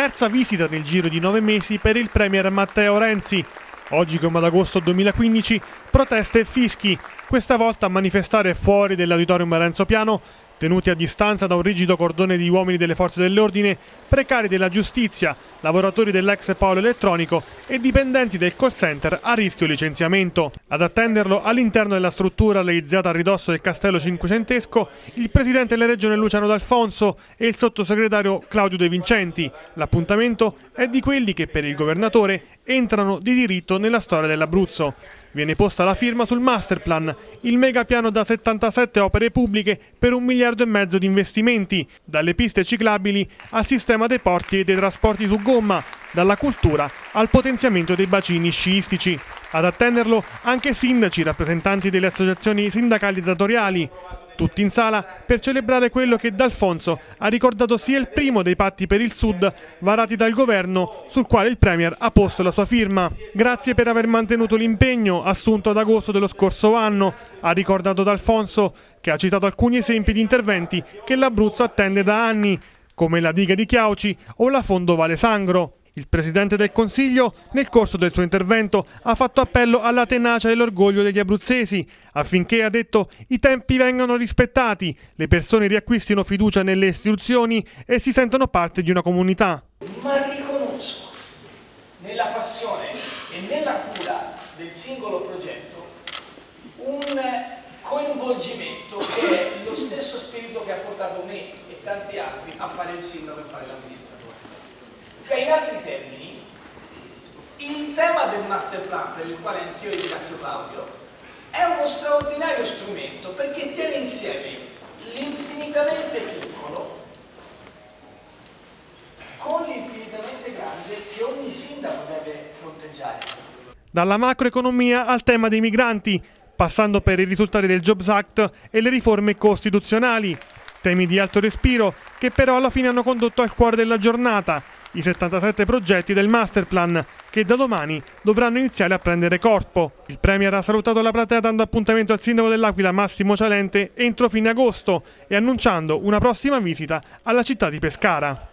terza visita nel giro di nove mesi per il Premier Matteo Renzi. Oggi come ad agosto 2015 proteste e fischi, questa volta a manifestare fuori dell'auditorium Renzo Piano tenuti a distanza da un rigido cordone di uomini delle forze dell'ordine, precari della giustizia, lavoratori dell'ex Paolo Elettronico e dipendenti del call center a rischio licenziamento. Ad attenderlo all'interno della struttura realizzata a ridosso del castello cinquecentesco il presidente della regione Luciano D'Alfonso e il sottosegretario Claudio De Vincenti. L'appuntamento è di quelli che per il governatore entrano di diritto nella storia dell'Abruzzo. Viene posta la firma sul masterplan, il megapiano da 77 opere pubbliche per un miliardo e mezzo di investimenti, dalle piste ciclabili al sistema dei porti e dei trasporti su gomma, dalla cultura al potenziamento dei bacini sciistici. Ad attenderlo anche sindaci, rappresentanti delle associazioni sindacali datoriali, tutti in sala per celebrare quello che D'Alfonso ha ricordato sia il primo dei patti per il Sud varati dal governo sul quale il Premier ha posto la sua firma. Grazie per aver mantenuto l'impegno assunto ad agosto dello scorso anno, ha ricordato D'Alfonso, che ha citato alcuni esempi di interventi che l'Abruzzo attende da anni, come la diga di Chiauci o la Fondo Vale Sangro. Il Presidente del Consiglio, nel corso del suo intervento, ha fatto appello alla tenacia e all'orgoglio degli abruzzesi, affinché, ha detto, i tempi vengano rispettati, le persone riacquistino fiducia nelle istituzioni e si sentono parte di una comunità. Ma riconosco nella passione e nella cura del singolo progetto un coinvolgimento che è lo stesso spirito che ha portato me e tanti altri a fare il sindaco e fare l'amministratore. Cioè, in altri termini, il tema del master plan, per il quale anch'io ringrazio Claudio, è uno straordinario strumento perché tiene insieme l'infinitamente piccolo con l'infinitamente grande che ogni sindaco deve fronteggiare. Dalla macroeconomia al tema dei migranti, passando per i risultati del Jobs Act e le riforme costituzionali, temi di alto respiro che però alla fine hanno condotto al cuore della giornata, i 77 progetti del Masterplan che da domani dovranno iniziare a prendere corpo. Il Premier ha salutato la platea dando appuntamento al sindaco dell'Aquila Massimo Cialente entro fine agosto e annunciando una prossima visita alla città di Pescara.